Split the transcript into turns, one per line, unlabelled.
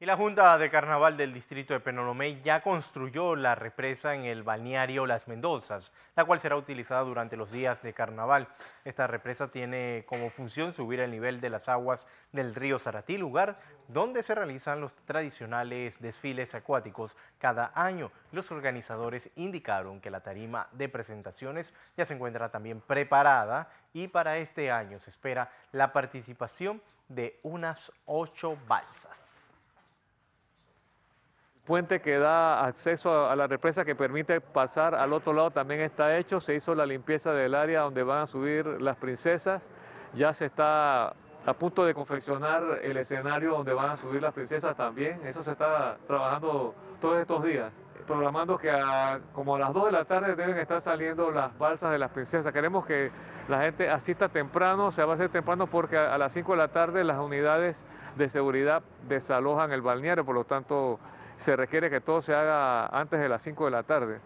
Y la Junta de Carnaval del Distrito de Penolomé ya construyó la represa en el balneario Las Mendozas, la cual será utilizada durante los días de carnaval. Esta represa tiene como función subir el nivel de las aguas del río Zaratí, lugar donde se realizan los tradicionales desfiles acuáticos cada año. Los organizadores indicaron que la tarima de presentaciones ya se encuentra también preparada y para este año se espera la participación de unas ocho balsas
puente que da acceso a, la represa que permite pasar al otro lado también está hecho. Se hizo la limpieza del área donde van a subir las princesas. Ya se está a punto de confeccionar el escenario donde van a subir las princesas también. Eso se está trabajando todos estos días. Programando que como a las 2 de la tarde deben estar saliendo las balsas de las princesas. Queremos que la gente asista temprano, se va a hacer temprano porque a, a las 5 de la tarde las unidades de seguridad desalojan el balneario, por lo tanto se requiere que todo se haga antes de las 5 de la tarde.